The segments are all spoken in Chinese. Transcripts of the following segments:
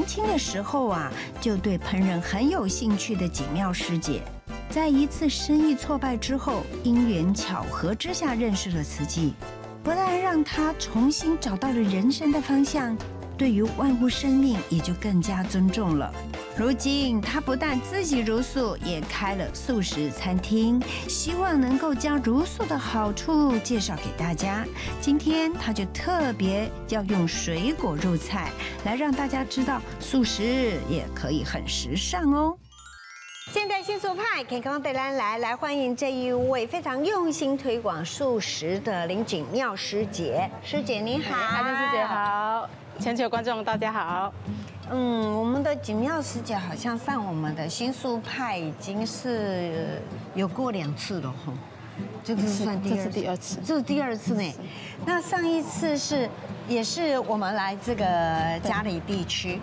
年轻的时候啊，就对烹饪很有兴趣的景妙师姐，在一次生意挫败之后，因缘巧合之下认识了慈济，不但让她重新找到了人生的方向，对于万物生命也就更加尊重了。如今，他不但自己茹素，也开了素食餐厅，希望能够将茹素的好处介绍给大家。今天，他就特别要用水果入菜，来让大家知道素食也可以很时尚哦。现代新素派健康贝兰来来欢迎这一位非常用心推广素食的林景妙师姐，师姐您好，阿珍师姐好，全球观众大家好。嗯，我们的景妙师姐好像上我们的新书派已经是有过两次了哈，这个是算第二次，第二次，这是第二次呢。那上一次是也是我们来这个嘉里地区。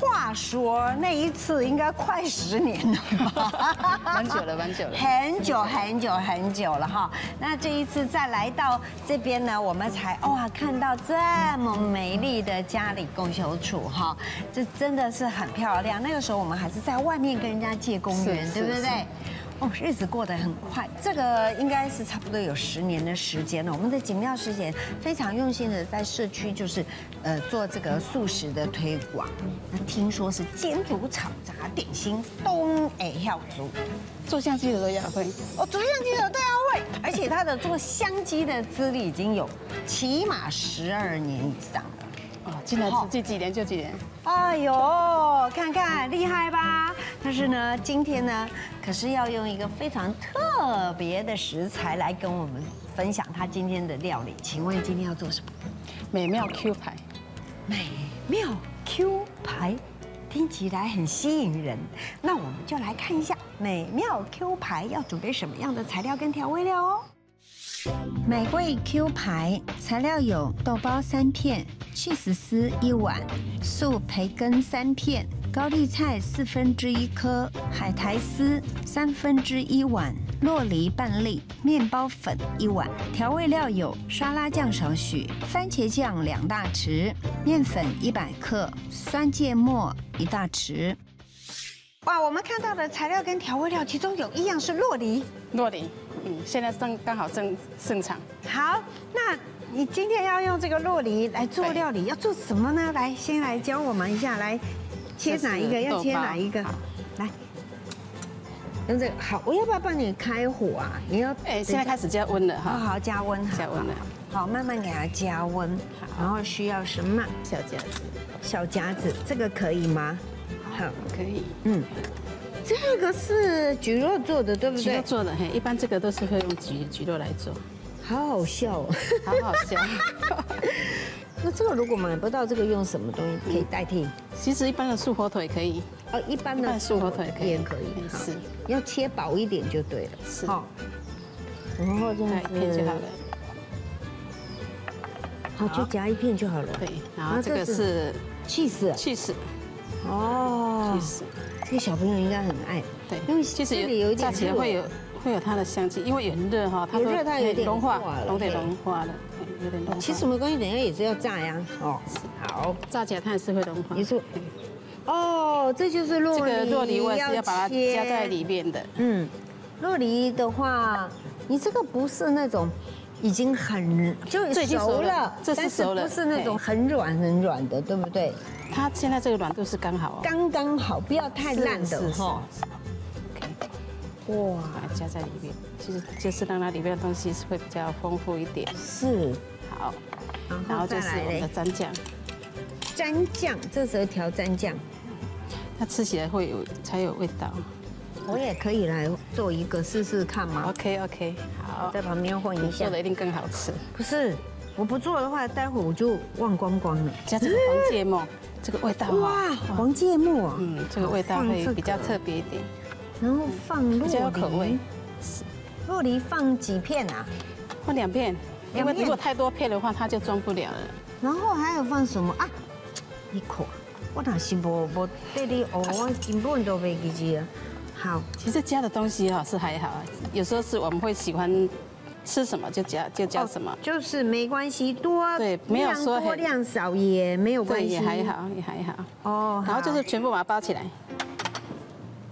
话说那一次应该快十年了，蛮久了，蛮久了，很久很久很久了哈。那这一次再来到这边呢，我们才哇看到这么美丽的家里供修处哈，这真的是很漂亮。那个时候我们还是在外面跟人家借公园，对不对？哦，日子过得很快，这个应该是差不多有十年的时间了。我们的景妙师姐非常用心的在社区，就是呃做这个素食的推广。那听说是煎煮炒炸点心都会要做，做相机的都要会。哦，做相机的都要会，而且他的做相机的资历已经有起码十二年以上了。哦，进来这几年就几年。哎呦，看看厉害吧？但是呢，今天呢，可是要用一个非常特别的食材来跟我们分享他今天的料理。请问今天要做什么？美妙 Q 牌。美妙 Q 牌，听起来很吸引人。那我们就来看一下美妙 Q 牌要准备什么样的材料跟调味料哦。美味 Q 牌材料有豆包三片。去死丝一碗，素培根三片，高丽菜四分之一颗，海苔丝三分之一碗，洛梨半粒，面包粉一碗。调味料有沙拉酱少许，番茄酱两大匙，面粉一百克，酸芥末一大匙。哇，我们看到的材料跟调味料，其中有一样是洛梨。洛梨，嗯，现在正刚好正盛产。好，那。你今天要用这个洛梨来做料理，要做什么呢？来，先来教我们一下，来切哪一个？要切哪一个？来，用这个好。我要不要帮你开火啊？你要哎，现在开始加温了哈。好，加温，加温了。好，慢慢给它加温。然后需要什么？小夹子。小夹子，这个可以吗？好，可以。嗯，这个是菊肉做的，对不对？做的，嘿，一般这个都是会用菊菊肉来做。好好笑哦，好好笑。那这个如果买不到，这个用什么东西可以代替？其实一般的素火腿可以。哦，一般的素火腿也可以。是，要切薄一点就对了。是。好。然后这样片就好了。好，就夹一片就好了。对。然后这个是气死。气死。哦。其实。这个小朋友应该很爱。对。因为其实有炸起来会有。会有它的香气，因为很热哈，它热它有点融化了，有点融化了，有点融化。其实没关系，等下也是要炸呀。哦，好，炸起来它也是会融化。你说，哦，这就是洛梨，这个洛梨我是要把它加在里面的。嗯，洛梨的话，你这个不是那种已经很就熟了，这是熟了，不是那种很软很软的，对不对？它现在这个软度是刚好，刚刚好，不要太烂的哈。哇，把它加在里面，其实就是让它里面的东西是会比较丰富一点。是，好，然后就是我们的蘸酱。蘸酱，这时候调蘸酱，它吃起来会有才有味道。我也可以来做一个试试看吗？OK OK，好，在旁边混一下，做的一定更好吃。不是，我不做的话，待会我就忘光光了。加这个黄芥末，这个味道哇，黄芥末，嗯，这个味道会比较特别一点。然后放洛梨，洛梨放几片啊？放两片，因为如果太多片的话，它就装不了了。然后还有放什么啊？一口，我哪是无无对你哦，我根本都没记啊。好，其实加的东西哈是还好，有时候是我们会喜欢吃什么就加就加什么，就是没关系，多对没有量说多量少也没有关，系，也还好，也还好。哦。然后就是全部把它包起来，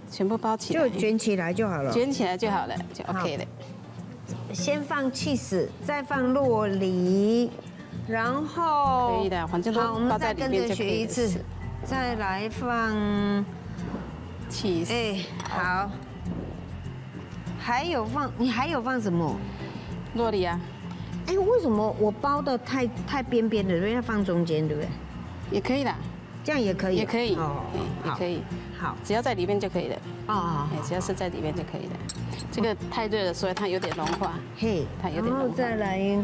全部包起来，就卷起来就好了。卷起来就好了，就 OK 了。先放 cheese，再放洛梨，然后可以的，反正都好，我们包在里再跟着面就可以学一次。，再来放，cheese，哎，好。还有放，你还有放什么？洛里啊，哎，为什么我包的太太边边的，因为要放中间，对不对？也可以啦，这样也可以，也可以，哦哎，也可以。好，只要在里面就可以了。哦，哦哎，只要是在里面就可以了。这个太热了，所以它有点融化。嘿，它有点然后融化再来，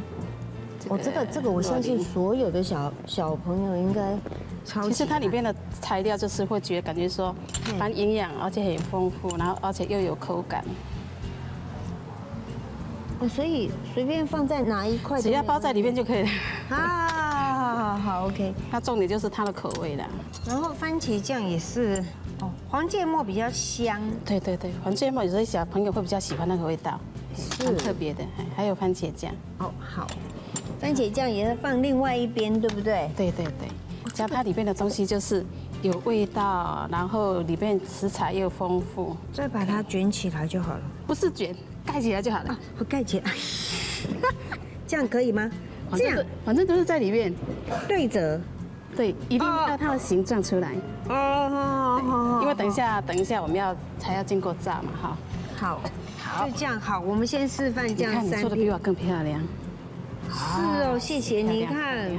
我，这个这个，我相信所有的小小朋友应该其实它里爱面的材料就是会觉得感觉说嗯蛮营养，而且很丰富，然后而且又有口感。哦，所以随便放在哪一块，只要包在里面就可以了。啊，好好好，OK。它重点就是它的口味啦。然后番茄酱也是，哦，黄芥末比较香，对对对，黄芥末有些小朋友会比较喜欢那个味道，是很特别的。哎还有番茄酱，哦，好，番茄酱也是放另外一边，对不对？对对对，只要它里面的东西就是有味道，然后里面食材又丰富，再把它卷起来就好了，不是卷，盖起来就好了。我盖起来，这样可以吗？这样反正都是在里面，对折。对，一定要它的形状出来，哦，好因为等一下等一下我们要才要经过炸嘛哈。好，好，就这样好。我们先示范这你看你。做的比我更漂亮，是哦，谢谢你看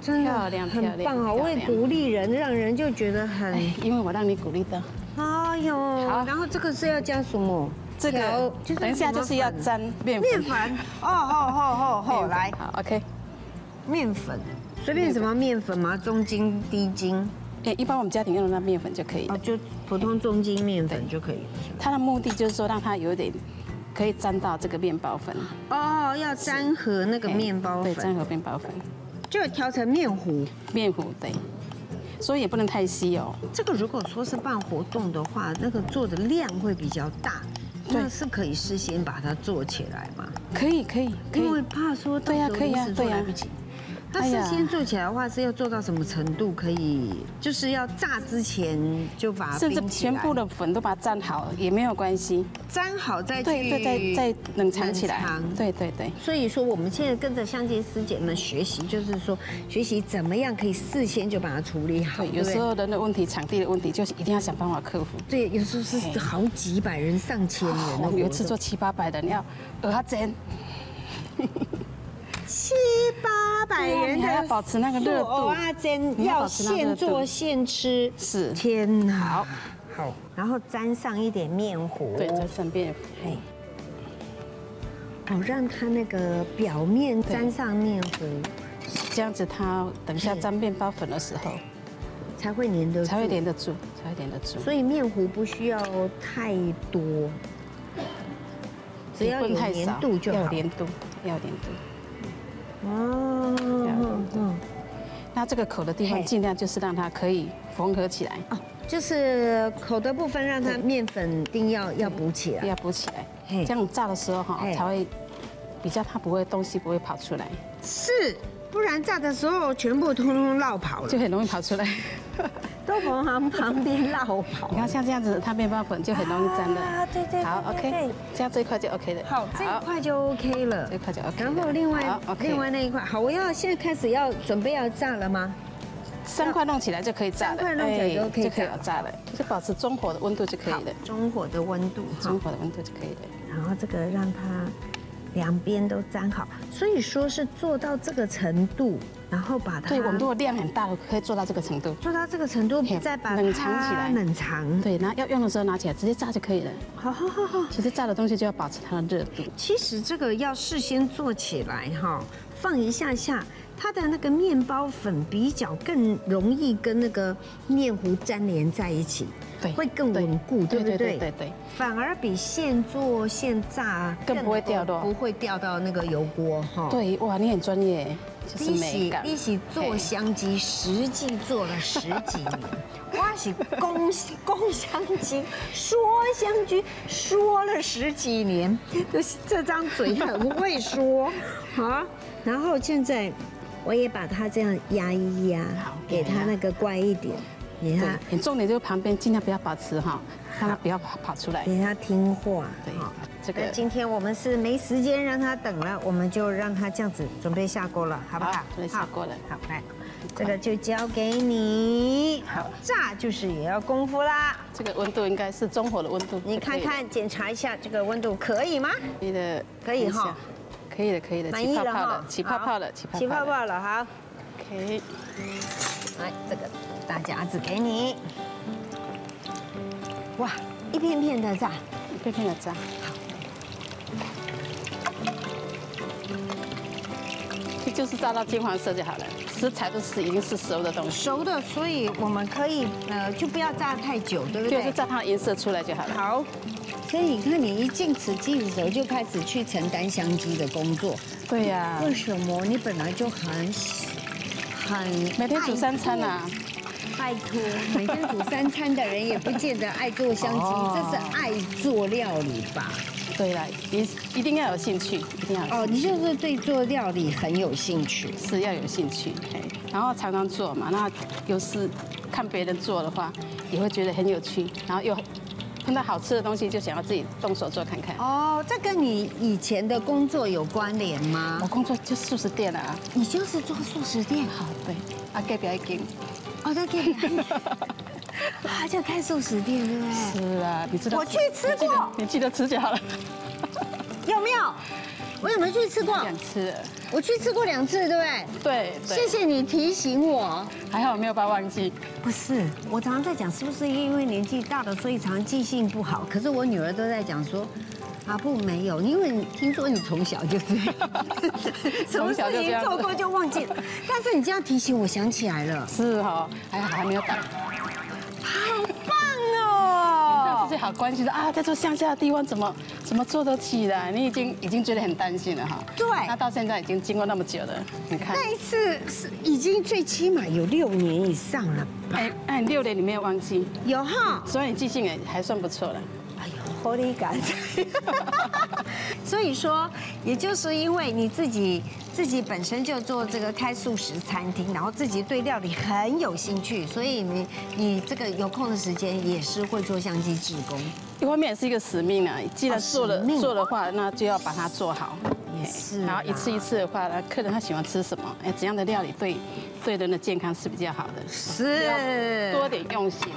真的漂亮很漂亮棒，好会漂亮鼓励人，让人就觉得很哎，因为我让你鼓励的。哎呦，好然后这个是要加什么？这调个等一下就是要沾面粉。面粉。哦，好好好好，面粉来好，OK。面粉，随便什么面粉吗？中筋、低筋？哎，一般我们家庭用的那面粉就可以就普通中筋面粉就可以了。它的目的就是说让它有一点可以沾到这个面包粉，哦，要粘合那个面包对，沾粉，和面包粉，就调成面糊。面糊对，所以也不能太稀哦。这个如果说是办活动的话，那个做的量会比较大，对那是可以事先把它做起来吗？可以可以因为，怕说到对呀可以时候临时做呀对呀事先做起来的话是要做到什么程度？可以就是要炸之前就把甚至全部的粉都把它沾好也没有关系。粘好再去再再冷藏起来。对对对。所以说，我们现在跟着香姐师姐们学习，就是说学习怎么样可以事先就把它处理好。有时候人的问题、场地的问题，就是一定要想办法克服。对，有时候是好几百人、上千人有一次做七八百人，要鹅它煎，七八百人对啊你还要保持那个热度做蚵仔煎要现做现吃。是天哪！好，好，然后沾上一点面糊。对，沾上面嘿，好，让它那个表面沾上面糊，这样子，它等一下沾面包粉的时候才会粘得住。才会粘得住，才会粘得住。所以面糊不需要太多，只要有不能太少粘度就好。要有粘度，要有粘度。哦，嗯嗯。那这个口的地方，尽量就是让它可以缝合起来，哦，就是口的部分，让它面粉一定要要补起来。要补起来，这样炸的时候哈才会比较它不会东西不会跑出来，是，不然炸的时候全部通通绕跑了，就很容易跑出来。都从旁旁边绕跑你。看像这样子，它面包粉就很容易粘了。啊对对对好，OK，这样这一块就 OK 了。好，这一块就 OK 了这一。块就 OK。然后另外另外那一块，好，我要现在开始要准备要炸了吗？三块弄起来就可以炸了，三块弄起来就可以就可以炸了，就保持中火的温度就可以了，中火的温度中。火的温度就可以了。然后这个让它两边都粘好，所以说是做到这个程度，然后把它对，我们如果量很大的，可以做到这个程度。做到这个程度，再把它冷藏起来冷藏。对，然后要用的时候拿起来直接炸就可以了。好好好好。其实炸的东西就要保持它的热度。其实这个要事先做起来哈，放一下下，它的那个面包粉比较更容易跟那个面糊粘连在一起。对会更对稳固，对不对？对对对，反而比现做现炸更不会掉落不会掉到那个油锅哈。对，哇，你很专业，就是一美感。起一起做香鸡，实际做了十几年。哇是供供香鸡，说香鸡说了十几年，就是这张嘴很会说啊。然后现在我也把它这样压一压好，给它那个乖一点，给对它，很重点就是旁边尽量不要保持哈，让它不要跑跑出来。给它听话。对好，这个今天我们是没时间让它等了，我们就让它这样子准备下锅了，好不好好？准备下锅了好，来，这个就交给你。好炸就是也要功夫啦。这个温度应该是中火的温度。你看看，检查一下这个温度可以吗？你的可以哈，可以的，可以的，满意了哈起泡泡了，，起泡泡了，起泡起泡泡了。好。OK，来，这个大夹子给你。哇，一片片的炸，一片片的炸。这就是炸到金黄色就好了，食材都是已经是熟的东西，熟的，所以我们可以呃就不要炸太久，对不对？就是炸它颜色出来就好了。好，所以你看，你一进瓷器的时候就开始去承担香鸡的工作。对呀，为什么？你本来就很很每天煮三餐啊，拜托，每天煮三餐的人也不见得爱做香鸡，哦这是爱做料理吧？对啦，一一定要有兴趣，一定要哦，你就是对做料理很有兴趣。是要有兴趣，哎，然后常常做嘛，那有时看别人做的话，也会觉得很有趣，然后又碰到好吃的东西，就想要自己动手做看看。哦，这跟你以前的工作有关联吗？我？工作就素食店啊，你就是做素食店，好对，啊隔壁一间，哦，在店里，啊，就开素食店，对不对？是啊，你知道我去吃过你记得吃就好了。有没有？我有没有去吃过？两次，我去吃过两次，对不对？对对，谢谢你提醒我。还好没有把它忘记。不是，我常常在讲，是不是因为年纪大了，所以常常记性不好？可是我女儿都在讲说，阿布没有，因为你听说你从小就这样，什 么从小事情就这样子做过就忘记了。但是你这样提醒我，想起来了，是哈，还好还没有打。哦自！己好关心的啊，在做乡下的地方怎么怎么做得起来？你已经已经觉得很担心了哈。对那到现在已经经过那么久了，你看，那一次是已经最起码有六年以上了吧？哎哎，六年你没有忘记，有哈。所以你记性也还算不错了。哎呦，Holy God！所以说，也就是因为你自己自己本身就做这个开素食餐厅，然后自己对料理很有兴趣，所以你你这个有空的时间也是会做相机志工。一方面也是一个使命啊，既然做了做的话，那就要把它做好。也是然后一次一次的话，那客人他喜欢吃什么？哎，怎样的料理对对人的健康是比较好的？是多点用心。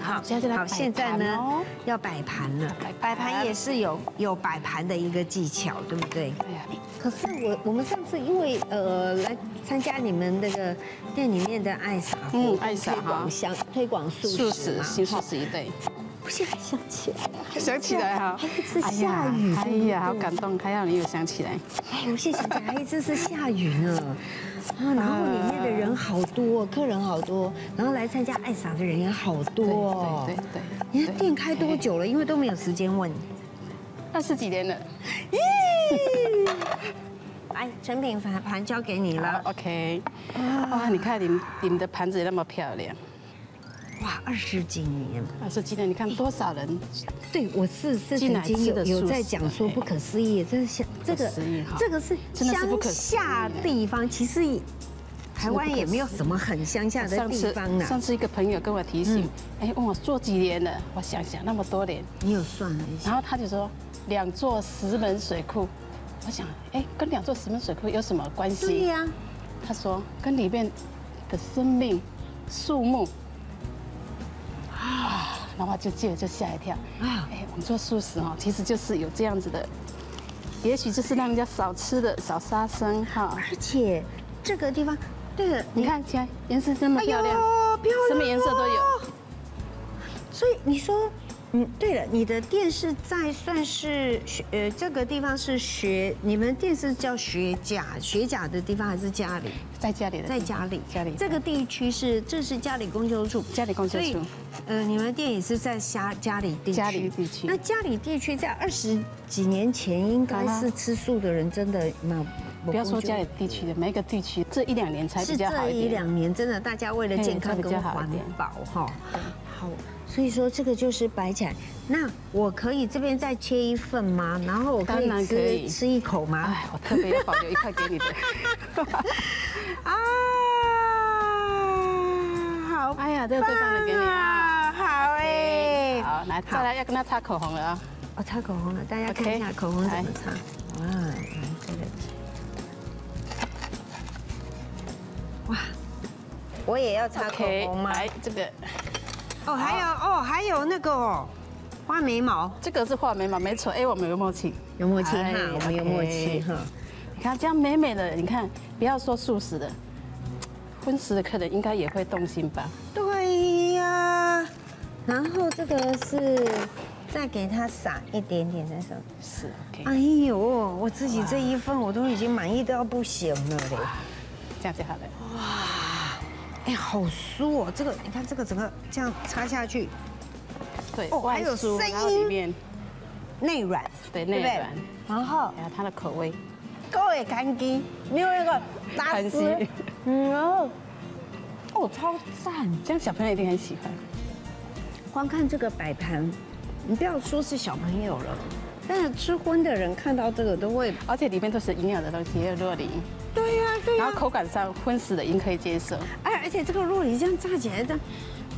好，好，现在就来摆现在呢要摆盘了，摆盘也是有有摆盘的一个技巧，对不对？哎呀，可是我我们上次因为呃来参加你们那个店里面的爱撒嗯活爱撒推广哈香推广素素食嘛，素食一对，我现在想起来了，想起来哈，还有一次下雨，哎呀，好感动，还好你有想起来。哎，我现在想起来，一次是下雨呢。啊，然后里面的人好多，客人好多，然后来参加爱撒的人也好多哦。对对对，你的店开多久了？因为都没有时间问。二十几年了。来，成品盘盘交给你了。，OK。哇，你看你们你们的盘子也那么漂亮，哇，二十几年。二十几年，你看多少人？对，我是是曾经有有在讲说不可思议，这是乡这个这个是乡真的是不可下地方，其实台湾也没有什么很乡下的地方呢。上次一个朋友跟我提醒，哎，问我做几年了，我想想那么多年，你有算了一下，然后他就说两座石门水库，我想，哎，跟两座石门水库有什么关系？对呀，他说跟里面的生命、树木啊，然后就借着就吓一跳。啊哎，我们做素食哦，其实就是有这样子的，也许就是让人家少吃的、少杀生哈。而且这个地方，对了，你看起来颜色这么漂亮，什么颜色都有。。所以你说嗯，对了，你的店是在算是学呃这个地方是学，你们店是叫学甲学甲的地方还是家里？在家里的，在家里，家里这个地区是这是家里公休处，家里公休处。呃，你们店也是在家家里地区。家里地区。那家里地区在二十几年前应该是吃素的人真的蛮。不要说家里地区的，每个地区这一两年才比较好一这一两年真的大家为了健康跟环保哈。好。所以说这个就是摆起来，那我可以这边再切一份吗？然后我可以吃吃一口吗？哎，我特别要保留一块给你的。啊，好！哎呀，这个最棒的给你啊！好哎，好，来，再来要跟他擦口红了啊！我，擦口红了，大家看一下口红怎么擦。哇，来这个，哇，我也要擦口红吗？来这个。哦，还有哦，还有那个哦，画眉毛，这个是画眉毛，没错。哎，我们有默契，有默契哈，我们有默契哈。你看这样美美的，你看，不要说素食的，荤食的客人应该也会动心吧？对呀。然后这个是再给它撒一点点在上，是。哎呦，我自己这一份我都已经满意到不行了嘞。这样就好了。哇。哎，好酥哦！这个你看，这个整个这样插下去，对，哦，还有声音，内软，对，内软，然后还有它的口味，够味干净，没有那个拉丝，嗯哦，哦，超赞！这样小朋友一定很喜欢。光看这个摆盘，你不要说是小朋友了，但是吃荤的人看到这个都会，而且里面都是营养的东西，也有洛梨。对呀。然后口感上荤食的已经可以接受。哎，而且这个肉梨这样炸起来的，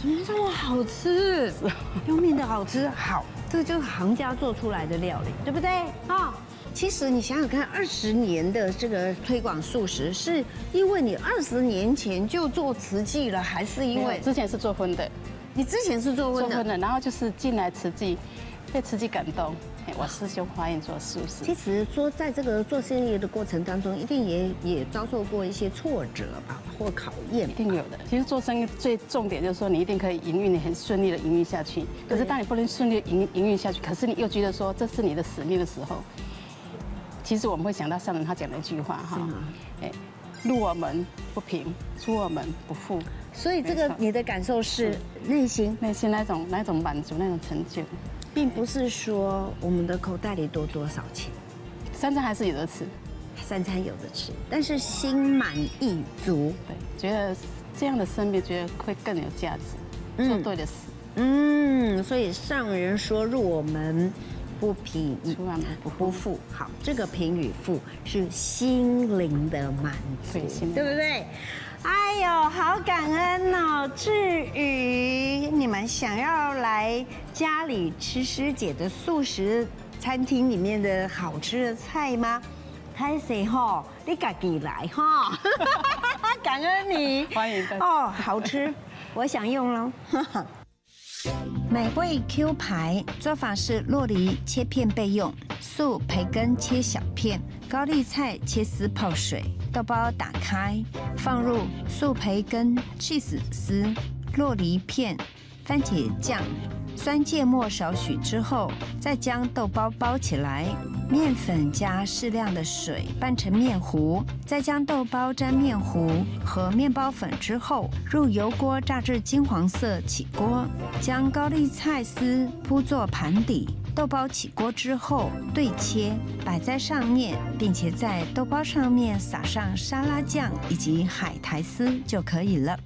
怎么这么好吃？又面的好吃，好，这个就是行家做出来的料理，对不对？啊，其实你想想看，二十年的这个推广素食，是因为你二十年前就做慈济了，还是因为之前是做荤的？你之前是做荤的，然后就是进来慈济，被慈济感动。我师兄华严做素食。其实说，在这个做生意的过程当中，一定也也遭受过一些挫折吧，或考验。一定有的。其实做生意最重点就是说，你一定可以营运，你很顺利的营运下去。可是当你不能顺利营营运下去，可是你又觉得说这是你的使命的时候，其实我们会想到上人他讲的一句话哈，哎，入我门不平，出我门不富。所以这个你的感受是内心内心那种那种满足那种成就。并不是说我们的口袋里多多少钱，三餐还是有的吃，三餐有的吃，但是心满意足，对，觉得这样的生命觉得会更有价值，做对的事，嗯，所以上人说入我们不贫，出我门不富，好，这个贫与富是心灵的满足，对不对？哎呦，好感恩哦！至于你们想要来家里吃师姐的素食餐厅里面的好吃的菜吗？开始哈，你自己来哈！感恩你，欢迎哦，好吃，我想用喽。美味 Q 牌做法是：洛梨切片备用，素培根切小片，高丽菜切丝泡水。豆包打开，放入素培根、cheese 丝、洛梨片、番茄酱、酸芥末少许之后，再将豆包包起来，面粉加适量的水拌成面糊，再将豆包沾面糊和面包粉之后，入油锅炸至金黄色起锅，将高丽菜丝铺作盘底。豆包起锅之后，对切摆在上面，并且在豆包上面撒上沙拉酱以及海苔丝就可以了。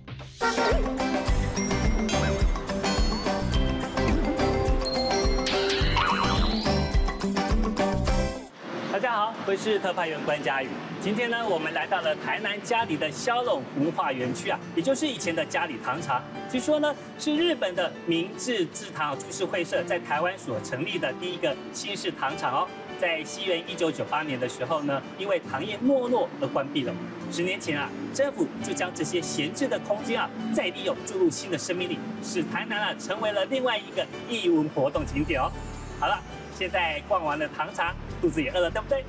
大家好，我是特派员关佳宇。今天呢，我们来到了台南嘉里的骁龙文化园区啊，也就是以前的嘉里糖厂。据说呢，是日本的明治制糖株式会社在台湾所成立的第一个新式糖厂哦。在西元一九九八年的时候呢，因为糖业没落而关闭了。十年前啊，政府就将这些闲置的空间啊，再利用注入新的生命力，使台南啊成为了另外一个艺文活动景点哦。好了，现在逛完了糖厂，肚子也饿了，对不对？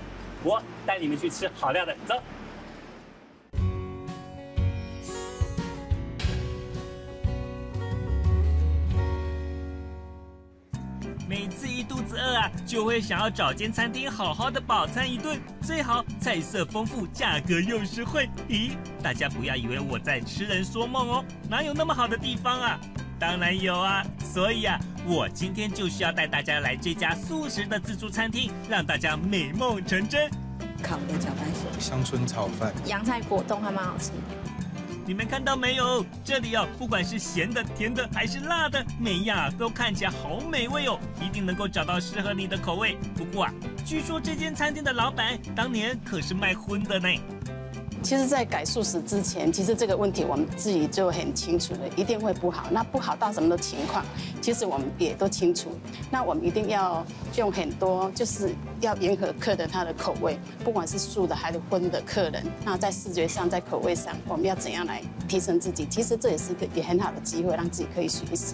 我带你们去吃好料的，走。每次一肚子饿啊，就会想要找间餐厅好好的饱餐一顿，最好菜色丰富，价格又实惠。咦，大家不要以为我在痴人说梦哦，哪有那么好的地方啊？当然有啊，所以啊，我今天就是要带大家来这家素食的自助餐厅，让大家美梦成真。烤的茭白笋、乡村炒饭、洋菜果冻还蛮好吃。你们看到没有？这里哦，不管是咸的、甜的还是辣的，每一样都看起来好美味哦，一定能够找到适合你的口味。不过啊，据说这间餐厅的老板当年可是卖荤的呢。其实，在改素食之前，其实这个问题我们自己就很清楚了，一定会不好。那不好到什么的情况，其实我们也都清楚。那我们一定要用很多，就是要迎合客人他的口味，不管是素的还是荤的客人。那在视觉上，在口味上，我们要怎样来提升自己？其实这也是一个也很好的机会，让自己可以学习。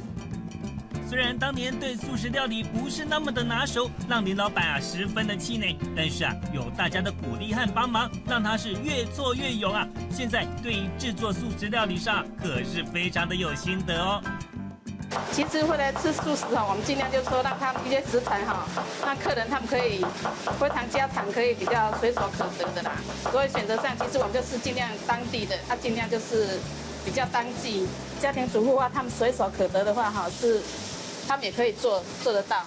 虽然当年对素食料理不是那么的拿手，让林老板啊十分的气馁，但是啊有大家的鼓励和帮忙，让他是越做越勇啊。现在对于制作素食料理上可是非常的有心得哦。其实会来吃素食哈，我们尽量就说让他们一些食材哈，让客人他们可以非常家常，可以比较随手可得的啦。所以选择上，其实我们就是尽量当地的，他尽量就是比较当季。家庭主妇的话，他们随手可得的话哈是。他们也可以做做得到。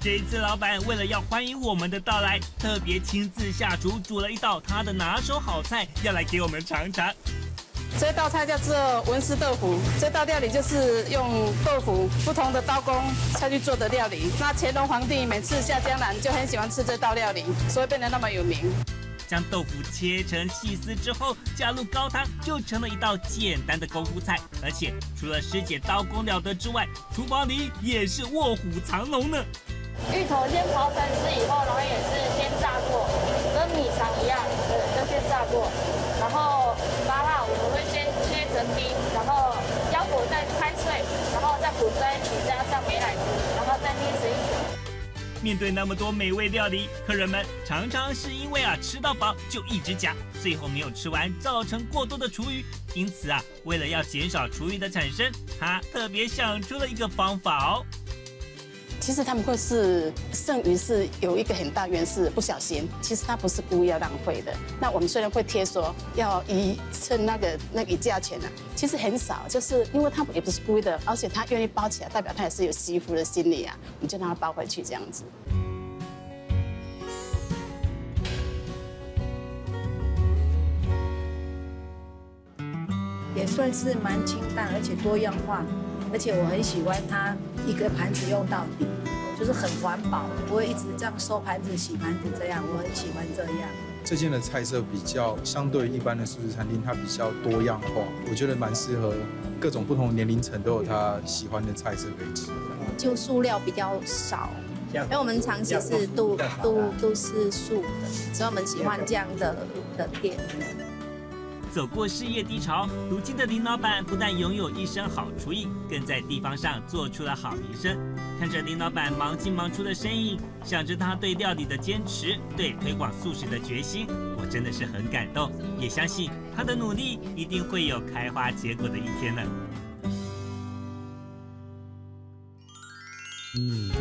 这一次，老板为了要欢迎我们的到来，特别亲自下厨煮了一道他的拿手好菜，要来给我们尝尝。这道菜叫做文思豆腐，这道料理就是用豆腐不同的刀工下去做的料理。那乾隆皇帝每次下江南就很喜欢吃这道料理，所以变得那么有名。将豆腐切成细丝之后，加入高汤，就成了一道简单的功夫菜。而且除了师姐刀工了得之外，厨房里也是卧虎藏龙呢。芋头先刨成丝以后，然后也是先炸过，跟米肠一样，对，就先炸过。然后麻辣我们会先切成丁，然后腰果再拍碎，然后再混在一起，加上美奶滋，面对那么多美味料理，客人们常常是因为啊吃到饱就一直夹，最后没有吃完，造成过多的厨余。因此啊，为了要减少厨余的产生，他特别想出了一个方法哦。其实他们会是剩余是有一个很大原因是不小心，其实他不是故意要浪费的。那我们虽然会贴说要一称那个那个价钱呢，其实很少，就是因为他也不是故意的，而且他愿意包起来，代表他也是有惜福的心理啊，我们就让他包回去这样子。也算是蛮清淡，而且多样化。而且我很喜欢它一个盘子用到底，就是很环保，不会一直这样收盘子、洗盘子这样。我很喜欢这样。这间的菜色比较相对一般的素食餐厅，它比较多样化，我觉得蛮适合各种不同年龄层都有他喜欢的菜色可以吃。就塑料比较少，因为我们长期是都都都是素的，所以我们喜欢这样的的店。走过事业低潮，如今的林老板不但拥有一身好厨艺，更在地方上做出了好名声。看着林老板忙进忙出的身影，想着他对料理的坚持，对推广素食的决心，我真的是很感动，也相信他的努力一定会有开花结果的一天呢。嗯。